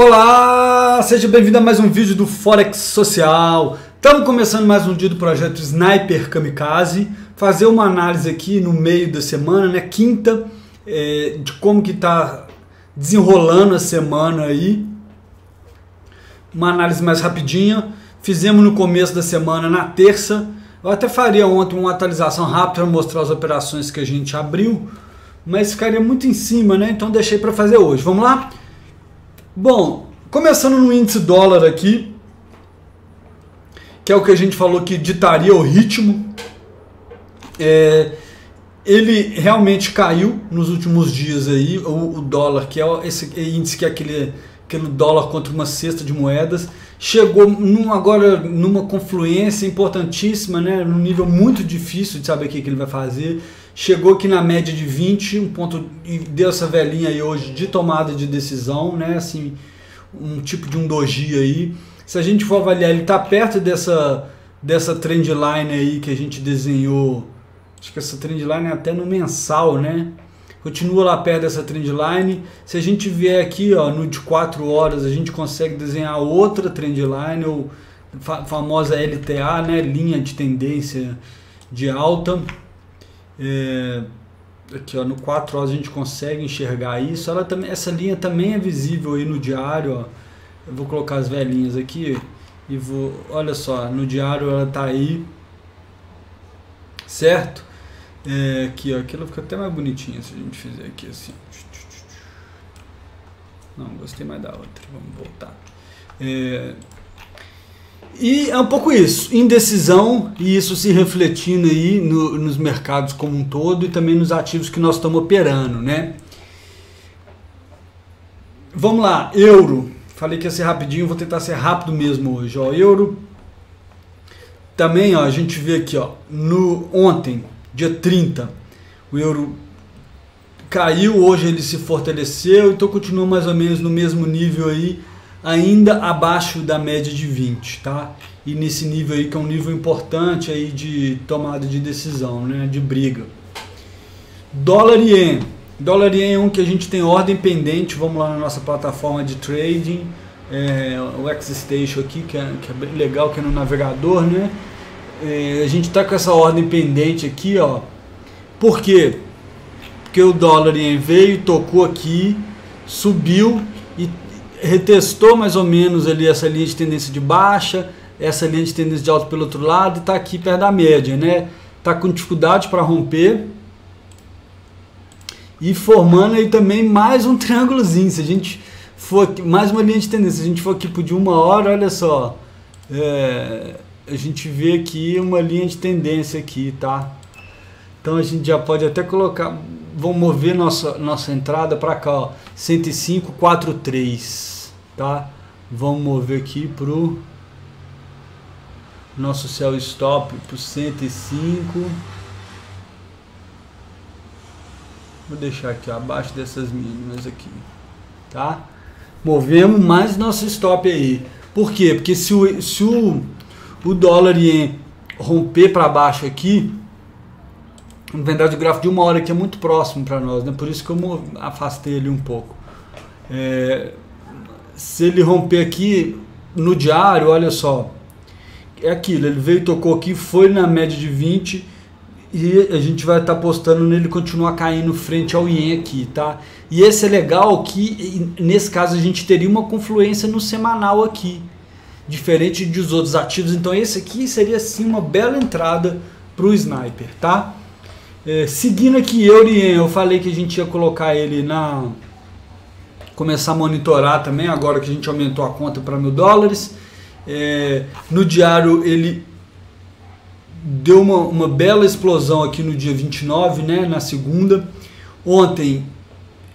Olá, seja bem-vindo a mais um vídeo do Forex Social. Estamos começando mais um dia do projeto Sniper Kamikaze. Fazer uma análise aqui no meio da semana, né, quinta, é, de como que está desenrolando a semana aí. Uma análise mais rapidinha. Fizemos no começo da semana, na terça. Eu até faria ontem uma atualização rápida para mostrar as operações que a gente abriu, mas ficaria muito em cima, né? Então deixei para fazer hoje. Vamos lá? Bom, começando no índice dólar aqui, que é o que a gente falou que ditaria o ritmo. É, ele realmente caiu nos últimos dias aí, o, o dólar, que é esse índice que é aquele, aquele dólar contra uma cesta de moedas, chegou num, agora numa confluência importantíssima, né, num nível muito difícil de saber o que, que ele vai fazer. Chegou aqui na média de 20, um ponto e deu essa velhinha aí hoje de tomada de decisão, né, assim, um tipo de um doji aí. Se a gente for avaliar, ele está perto dessa dessa trend line aí que a gente desenhou. Acho que essa trend line é até no mensal, né? continua lá perto dessa trendline. Se a gente vier aqui ó, no de 4 horas, a gente consegue desenhar outra trendline, ou fa famosa LTA, né, linha de tendência de alta. É, aqui ó, no 4 horas a gente consegue enxergar isso. Ela também, essa linha também é visível aí no diário. Ó. Eu vou colocar as velhinhas aqui e vou, olha só, no diário ela está aí, certo? É, aqui, ó, aquilo fica até mais bonitinho se a gente fizer aqui assim. Não, gostei mais da outra. Vamos voltar. É, e é um pouco isso, indecisão e isso se refletindo aí no, nos mercados como um todo e também nos ativos que nós estamos operando, né? Vamos lá, euro. Falei que ia ser rapidinho, vou tentar ser rápido mesmo hoje. Ó, euro. Também, ó, a gente vê aqui, ó, no ontem dia 30. O euro caiu, hoje ele se fortaleceu, então continua mais ou menos no mesmo nível aí, ainda abaixo da média de 20, tá? E nesse nível aí que é um nível importante aí de tomada de decisão, né, de briga. Dólar ien. Dólar ien é um que a gente tem ordem pendente, vamos lá na nossa plataforma de trading, é, o X-Station aqui, que é, que é bem legal, que é no navegador, né? É, a gente está com essa ordem pendente aqui, ó. Por quê? Porque o dólar veio, tocou aqui, subiu retestou mais ou menos ali essa linha de tendência de baixa, essa linha de tendência de alta pelo outro lado e está aqui perto da média, né? Está com dificuldade para romper e formando aí também mais um triângulozinho. Se a gente for aqui, mais uma linha de tendência, se a gente for aqui por de uma hora, olha só, é, a gente vê aqui uma linha de tendência aqui, tá? Então a gente já pode até colocar, vamos mover nossa, nossa entrada para cá, ó, 105,43, tá? Vamos mover aqui pro nosso cell stop pro 105. Vou deixar aqui ó, abaixo dessas mínimas aqui, tá? Movemos mais nosso stop aí. Por quê? Porque se o, se o o dólar romper para baixo aqui, verdade o gráfico de uma hora aqui é muito próximo para nós, né? por isso que eu afastei ele um pouco. É, se ele romper aqui no diário, olha só, é aquilo, ele veio, tocou aqui, foi na média de 20 e a gente vai estar tá nele continuar caindo frente ao Ien aqui, tá? E esse é legal que nesse caso a gente teria uma confluência no semanal aqui diferente dos outros ativos. Então esse aqui seria sim uma bela entrada para o sniper, tá? É, seguindo aqui Eurien, eu falei que a gente ia colocar ele na começar a monitorar também agora que a gente aumentou a conta para mil dólares. É, no diário ele deu uma, uma bela explosão aqui no dia 29, né, na segunda. Ontem,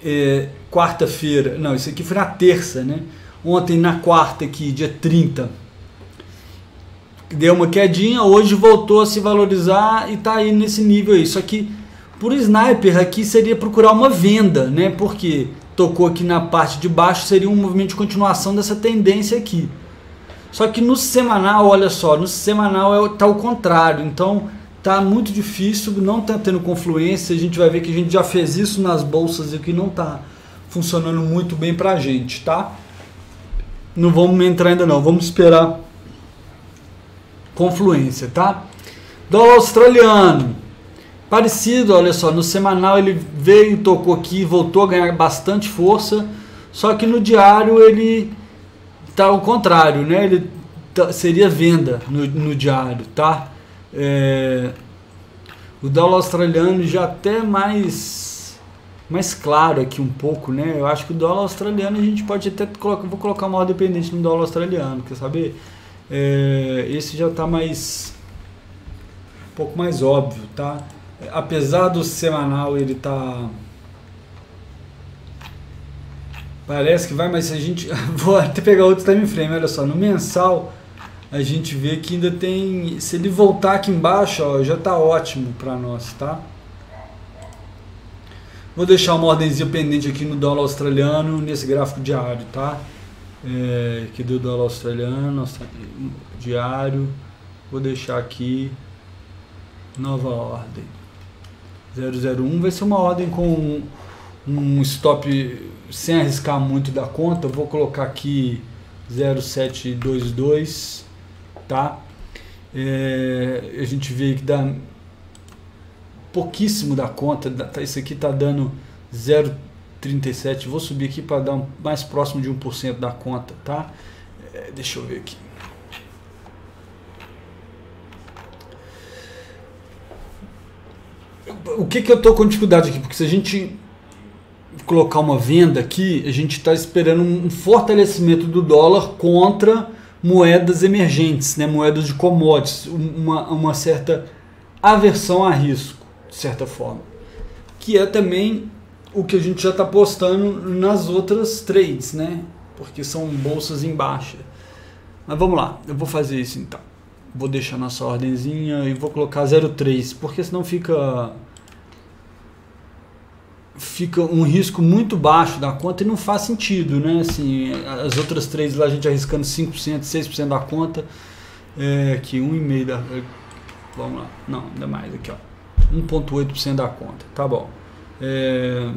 é, quarta-feira, não, isso aqui foi na terça, né? ontem na quarta aqui, dia 30, deu uma quedinha, hoje voltou a se valorizar e está aí nesse nível aí. Só que por sniper aqui seria procurar uma venda, né? Porque tocou aqui na parte de baixo, seria um movimento de continuação dessa tendência aqui. Só que no semanal, olha só, no semanal é, o contrário. Então tá muito difícil, não está tendo confluência. A gente vai ver que a gente já fez isso nas bolsas e que não está funcionando muito bem para a gente, tá? não vamos entrar ainda não, vamos esperar confluência, tá? Dólar australiano, parecido, olha só, no semanal ele veio, tocou aqui, voltou a ganhar bastante força, só que no diário ele tá ao contrário, né? Ele tá, seria venda no, no diário, tá? É, o dólar australiano já até mais mais claro aqui um pouco, né? Eu acho que o dólar australiano a gente pode até colocar, vou colocar uma ordem dependente no dólar australiano, quer saber? É, esse já está mais um pouco mais óbvio, tá? Apesar do semanal ele tá parece que vai, mas a gente vou até pegar outro time frame, olha só, no mensal a gente vê que ainda tem, se ele voltar aqui embaixo, ó, já está ótimo para nós, tá? Vou deixar uma ordenzinha pendente aqui no dólar australiano nesse gráfico diário, tá? É, aqui do dólar australiano, diário. Vou deixar aqui nova ordem. 001 vai ser uma ordem com um stop sem arriscar muito da conta. Vou colocar aqui 0722, tá? É, a gente vê que dá pouquíssimo da conta. Tá, isso aqui está dando 0,37. Vou subir aqui para dar um, mais próximo de 1% da conta, tá? É, deixa eu ver aqui. O que, que eu estou com dificuldade aqui? Porque se a gente colocar uma venda aqui, a gente está esperando um fortalecimento do dólar contra moedas emergentes, né? moedas de commodities, uma, uma certa aversão a risco de certa forma. Que é também o que a gente já está postando nas outras trades, né? Porque são bolsas em baixa. Mas vamos lá, eu vou fazer isso então. Vou deixar nossa ordenzinha e vou colocar 0,3, porque senão fica fica um risco muito baixo da conta e não faz sentido, né? Assim, as outras trades lá a gente arriscando 5%, 6% da conta, é, que 1,5% da... Vamos lá, não, ainda mais aqui, ó. 1,8% da conta. Tá bom. É...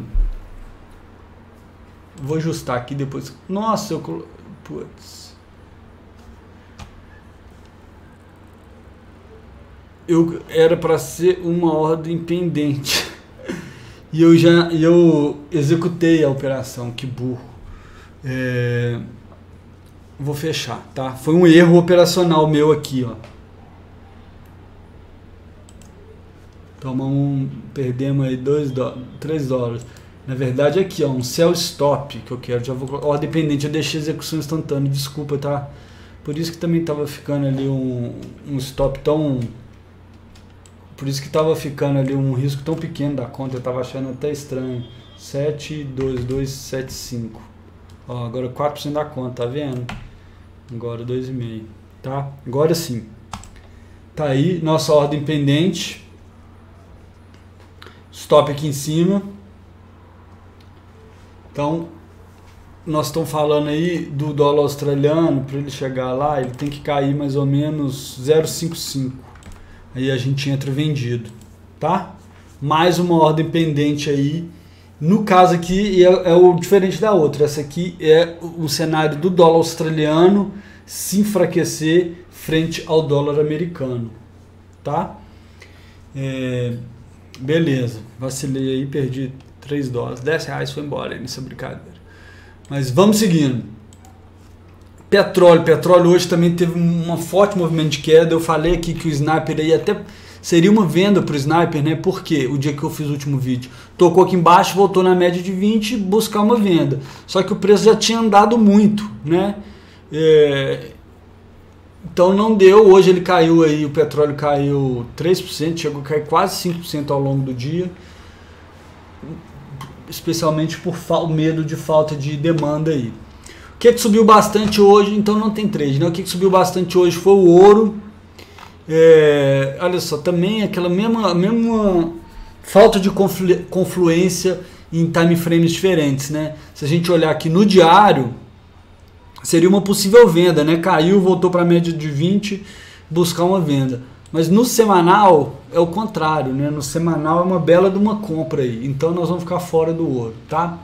Vou ajustar aqui depois. Nossa, eu colo... Putz. Eu era para ser uma ordem pendente. e eu já eu executei a operação, que burro. É... Vou fechar, tá? Foi um erro operacional meu aqui, ó. Tomamos, perdemos aí 2 3 dólares. Na verdade aqui, ó, um sell stop que eu quero. Já vou ordem pendente, eu deixei execução instantânea, desculpa, tá? Por isso que também tava ficando ali um, um stop tão por isso que tava ficando ali um risco tão pequeno da conta, eu tava achando até estranho. 72275. Ó, agora 4% da conta, tá vendo? Agora 2,5, tá? Agora sim. Tá aí nossa ordem pendente stop aqui em cima. Então, nós estamos falando aí do dólar australiano, para ele chegar lá, ele tem que cair mais ou menos 0,55. Aí a gente entra vendido, tá? Mais uma ordem pendente aí. No caso aqui é, é o diferente da outra. Essa aqui é o cenário do dólar australiano se enfraquecer frente ao dólar americano, tá? É, Beleza, vacilei aí, perdi 3 dólares. 10 reais foi embora nessa brincadeira. Mas vamos seguindo. Petróleo, petróleo hoje também teve um forte movimento de queda. Eu falei aqui que o sniper aí até seria uma venda para o sniper, né? Porque o dia que eu fiz o último vídeo, tocou aqui embaixo, voltou na média de 20, buscar uma venda. Só que o preço já tinha andado muito, né? É, então não deu, hoje ele caiu aí, o petróleo caiu 3%, chegou a cair quase 5% ao longo do dia. Especialmente por medo de falta de demanda aí. O que, que subiu bastante hoje, então não tem trade, né? O que, que subiu bastante hoje foi o ouro. É, olha só, também aquela mesma, mesma falta de conflu, confluência em time frames diferentes, né? Se a gente olhar aqui no diário, seria uma possível venda, né? Caiu, voltou para a média de 20, buscar uma venda. Mas no semanal é o contrário, né? No semanal é uma bela de uma compra aí. Então nós vamos ficar fora do ouro, tá?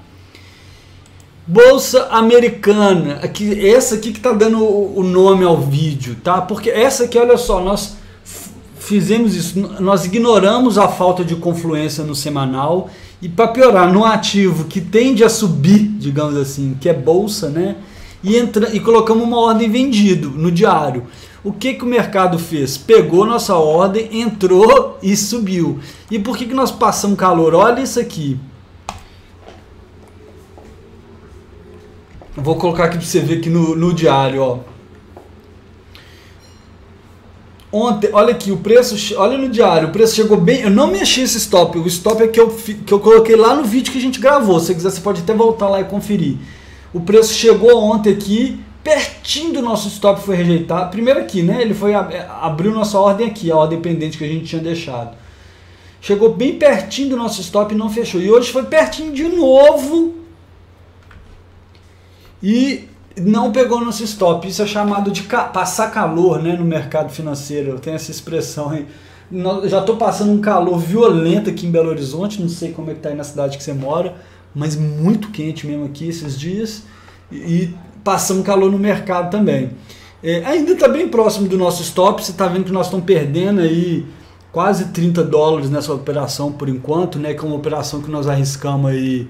Bolsa Americana, aqui, essa aqui que está dando o nome ao vídeo, tá? Porque essa aqui, olha só, nós fizemos isso, nós ignoramos a falta de confluência no semanal e para piorar, no ativo que tende a subir, digamos assim, que é bolsa, né? E, entra, e colocamos uma ordem vendido no diário. O que, que o mercado fez? Pegou nossa ordem, entrou e subiu. E por que, que nós passamos calor? Olha isso aqui. Vou colocar aqui para você ver aqui no, no diário, ó. Ontem, olha aqui, o preço, olha no diário, o preço chegou bem. Eu não mexi esse stop, o stop é que eu, que eu coloquei lá no vídeo que a gente gravou. Se você quiser, você pode até voltar lá e conferir. O preço chegou ontem aqui, pertinho do nosso stop foi rejeitado. Primeiro aqui, né? Ele foi abriu nossa ordem aqui, a ordem pendente que a gente tinha deixado. Chegou bem pertinho do nosso stop e não fechou. E hoje foi pertinho de novo. E não pegou nosso stop. Isso é chamado de ca passar calor né, no mercado financeiro. Tem essa expressão aí. Já estou passando um calor violento aqui em Belo Horizonte. Não sei como é que está aí na cidade que você mora, mas muito quente mesmo aqui esses dias. E passando calor no mercado também. É, ainda está bem próximo do nosso stop. Você está vendo que nós estamos perdendo aí quase 30 dólares nessa operação por enquanto, né? Que é uma operação que nós arriscamos aí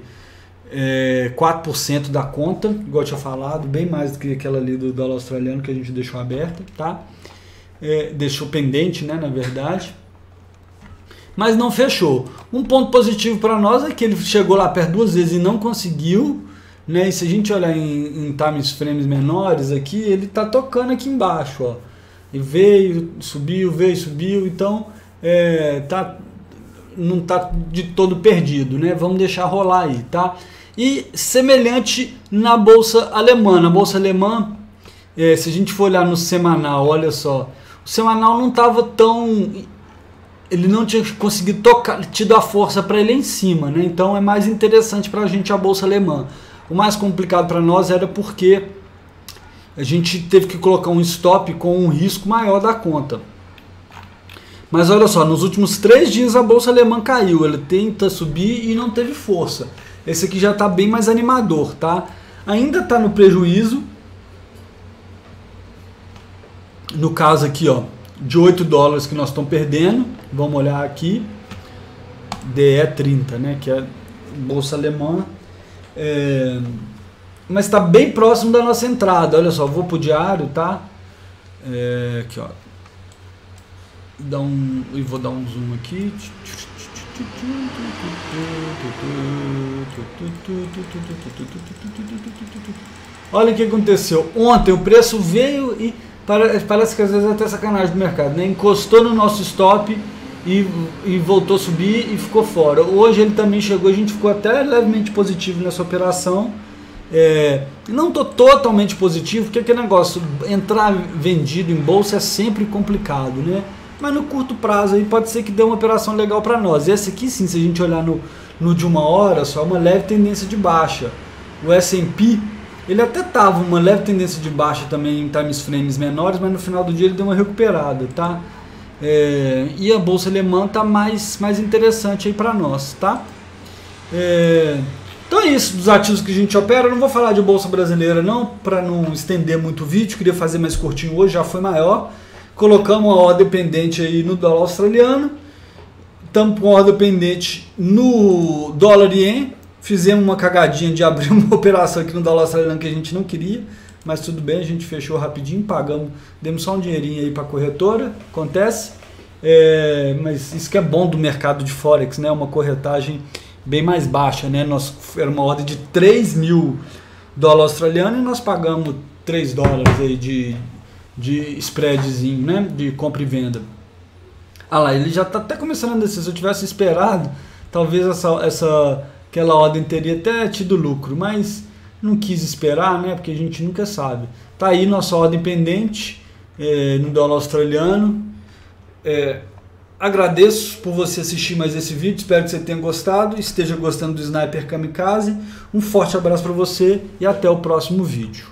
é, 4% da conta, igual eu tinha falado, bem mais do que aquela ali do dólar australiano que a gente deixou aberta, tá? É, deixou pendente, né, na verdade. Mas não fechou. Um ponto positivo para nós é que ele chegou lá perto duas vezes e não conseguiu, né? E se a gente olhar em, em times frames menores aqui, ele tá tocando aqui embaixo, ó. E veio, subiu, veio, subiu, então é, tá não tá de todo perdido, né? Vamos deixar rolar aí, tá? E semelhante na bolsa alemã. Na bolsa alemã, é, se a gente for olhar no semanal, olha só, o semanal não estava tão. Ele não tinha conseguido tocar, tido a força para ele em cima, né? Então é mais interessante para a gente a bolsa alemã. O mais complicado para nós era porque a gente teve que colocar um stop com um risco maior da conta. Mas olha só, nos últimos três dias a bolsa alemã caiu. Ela tenta subir e não teve força. Esse aqui já está bem mais animador, tá? Ainda está no prejuízo. No caso aqui, ó, de 8 dólares que nós estamos perdendo. Vamos olhar aqui. DE30, né? Que é bolsa alemã. É, mas está bem próximo da nossa entrada. Olha só, vou para o diário, tá? É, aqui, ó. Dá um, e vou dar um zoom aqui. Olha o que aconteceu. Ontem o preço veio e parece que às vezes é até sacanagem do mercado, né? Encostou no nosso stop e, e voltou a subir e ficou fora. Hoje ele também chegou, a gente ficou até levemente positivo nessa operação. É, não estou totalmente positivo, porque aquele negócio, entrar vendido em bolsa é sempre complicado, né? mas no curto prazo aí pode ser que dê uma operação legal para nós. Esse aqui sim, se a gente olhar no, no de uma hora, só uma leve tendência de baixa. O S&P, ele até tava uma leve tendência de baixa também em times frames menores, mas no final do dia ele deu uma recuperada, tá? É, e a bolsa alemã tá mais, mais interessante aí para nós, tá? É, então é isso dos ativos que a gente opera. Eu não vou falar de bolsa brasileira não, para não estender muito o vídeo. Queria fazer mais curtinho hoje, já foi maior colocamos uma ordem pendente aí no dólar australiano, estamos com ordem pendente no dólar ien, fizemos uma cagadinha de abrir uma operação aqui no dólar australiano que a gente não queria, mas tudo bem, a gente fechou rapidinho, pagamos, demos só um dinheirinho aí para a corretora, acontece, é, mas isso que é bom do mercado de Forex, né? Uma corretagem bem mais baixa, né? Nós, era uma ordem de 3 mil dólares australianos e nós pagamos 3 dólares aí de, de spreadzinho, né? De compra e venda. Ah lá, ele já está até começando a descer. Se eu tivesse esperado, talvez essa, essa aquela ordem teria até tido lucro, mas não quis esperar, né? Porque a gente nunca sabe. Tá aí nossa ordem pendente é, no dólar australiano. É, agradeço por você assistir mais esse vídeo. Espero que você tenha gostado. Esteja gostando do Sniper Kamikaze. Um forte abraço para você e até o próximo vídeo.